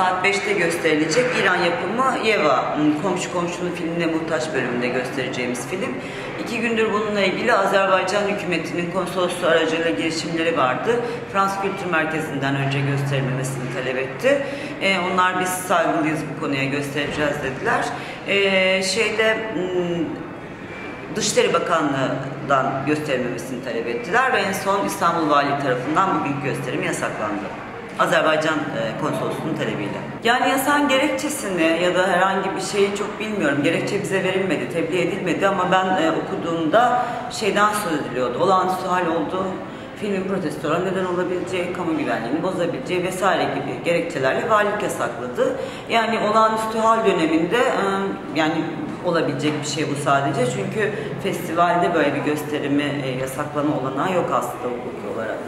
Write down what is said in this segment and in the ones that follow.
saat 5'te gösterilecek İran yapımı Yeva, hmm, komşu komşunun filmine muhtaç bölümünde göstereceğimiz film. İki gündür bununla ilgili Azerbaycan hükümetinin konsolosluğu aracılığıyla girişimleri vardı. Fransız Kültür Merkezi'nden önce gösterilmemesini talep etti. Ee, onlar biz saygılıyız bu konuya göstereceğiz dediler. Ee, şeyde hmm, Dışişleri Bakanlığı'ndan gösterilmemesini talep ettiler ve en son İstanbul Valiliği tarafından bugünkü gösterim yasaklandı. Azerbaycan e, konsolosluğunun talebiyle. Yani yasağın gerekçesini ya da herhangi bir şeyi çok bilmiyorum. Gerekçe bize verilmedi, tebliğ edilmedi ama ben e, okuduğumda şeyden söz ediliyordu. Olağanüstü hal oldu, filmin protestolara neden olabileceği, kamu güvenliğini bozabileceği vesaire gibi gerekçelerle valilik yasakladı. Yani olağanüstü hal döneminde e, yani olabilecek bir şey bu sadece. Çünkü festivalde böyle bir gösterimi yasaklama olanağı yok aslında hukuki olarak.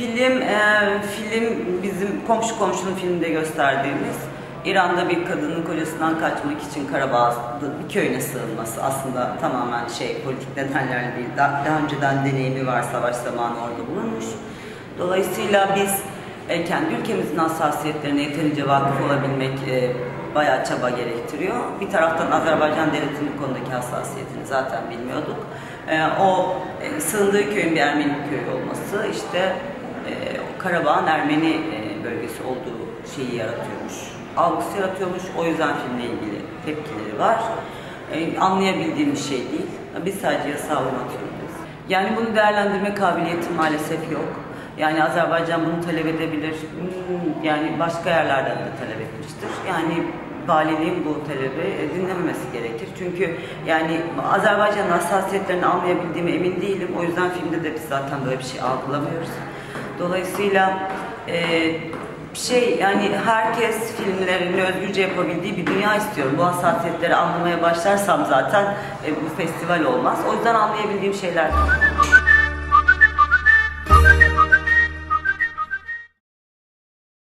Film, e, film bizim komşu komşunun filminde gösterdiğimiz İran'da bir kadının kocasından kaçmak için Karabağ'da bir köyüne sığınması aslında tamamen şey politik nedenlerle değil. Daha, daha önceden deneyimi var savaş zamanı orada bulunmuş. Dolayısıyla biz e, kendi ülkemizin hassasiyetlerine yeterince vakıf olabilmek e, bayağı çaba gerektiriyor. Bir taraftan Azerbaycan devletinin bu konudaki hassasiyetini zaten bilmiyorduk. E, o e, sığındığı köyün bir Ermeni köyü olması işte Karabağ'ın Ermeni e, bölgesi olduğu şeyi yaratıyormuş. Algısı yaratıyormuş. O yüzden filmle ilgili tepkileri var. E, anlayabildiğim bir şey değil. Biz sadece yasağı uymak. Yani bunu değerlendirme kabiliyeti maalesef yok. Yani Azerbaycan bunu talep edebilir. Hmm, Yani başka yerlerden de talep etmiştir. Yani valiliğin bu talebi dinlememesi gerekir. Çünkü yani Azerbaycan'ın hassasiyetlerini anlayabildiğime emin değilim. O yüzden filmde de biz zaten böyle bir şey algılamıyoruz. Dolayısıyla e, şey yani herkes filmlerini özgürce yapabildiği bir dünya istiyorum. Bu hassasiyetleri anlamaya başlarsam zaten e, bu festival olmaz. O yüzden anlayabildiğim şeyler.